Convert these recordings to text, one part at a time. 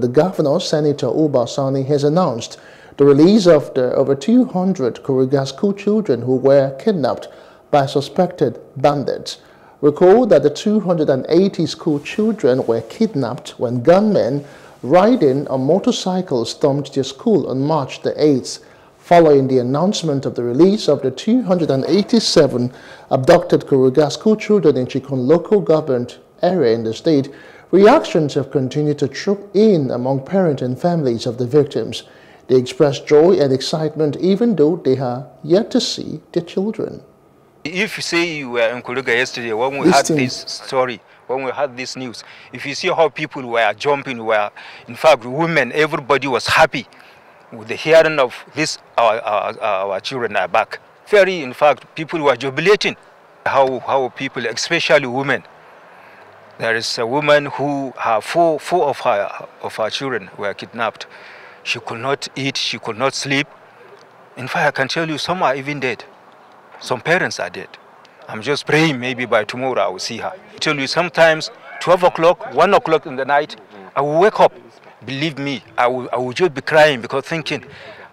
The governor, Senator Uba Sani, has announced the release of the over 200 Kuriga school children who were kidnapped by suspected bandits. Recall that the 280 school children were kidnapped when gunmen riding on motorcycles stormed their school on March the 8th, following the announcement of the release of the 287 abducted Kuriga school children in Chikun local government area in the state. Reactions have continued to troop in among parents and families of the victims. They express joy and excitement even though they are yet to see their children. If you say you were in Kuriga yesterday when we had this story, when we had this news, if you see how people were jumping, were in fact women, everybody was happy with the hearing of this, our, our, our children are back. Very, in fact, people were jubilating. How, how people, especially women, there is a woman who her four, four of her of her children were kidnapped. She could not eat, she could not sleep. In fact, I can tell you some are even dead. Some parents are dead. I'm just praying maybe by tomorrow I will see her. I tell you sometimes 12 o'clock, 1 o'clock in the night, I will wake up. Believe me, I will, I will just be crying because thinking,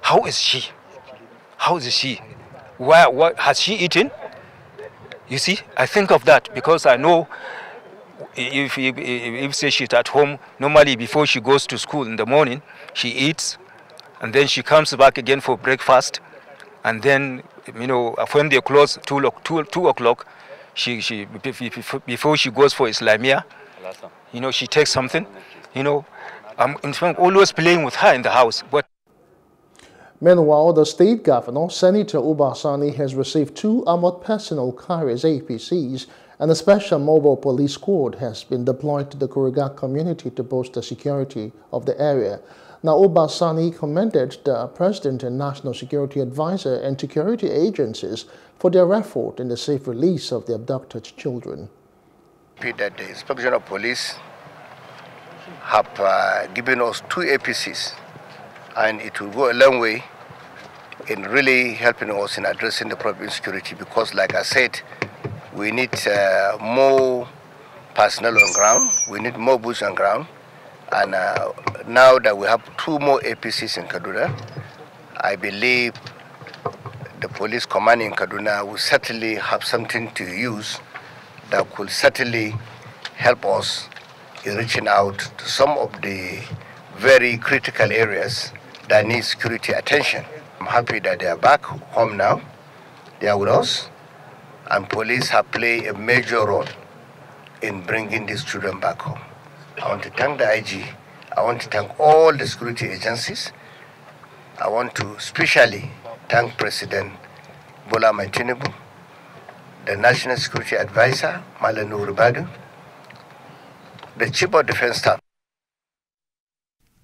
how is she? How is she? Why, what, has she eaten? You see, I think of that because I know if, if, if say she's at home, normally before she goes to school in the morning, she eats, and then she comes back again for breakfast, and then you know, when they close two, two, two o'clock, she, she, before she goes for Islamia, you know, she takes something, you know, I'm in fact always playing with her in the house. But Meanwhile, the state governor, Senator Uba Sani, has received two armored personnel carriers, APCs, and a special mobile police squad has been deployed to the Kuriga community to boost the security of the area. Now, Uba Sani commended the President and National Security Advisor and security agencies for their effort in the safe release of the abducted children. That the Inspection of Police have uh, given us two APCs and it will go a long way in really helping us in addressing the problem of security because like I said, we need uh, more personnel on ground, we need more boots on ground, and uh, now that we have two more APCs in Kaduna, I believe the police command in Kaduna will certainly have something to use that could certainly help us in reaching out to some of the very critical areas that need security attention. I'm happy that they are back home now. They are with us. And police have played a major role in bringing these children back home. I want to thank the IG. I want to thank all the security agencies. I want to especially thank President Bola Tinubu, the National Security Advisor, Malan Nuhu Ribadu, the Chief of Defense Staff.